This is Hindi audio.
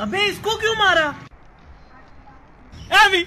अबे इसको क्यों मारा? एवी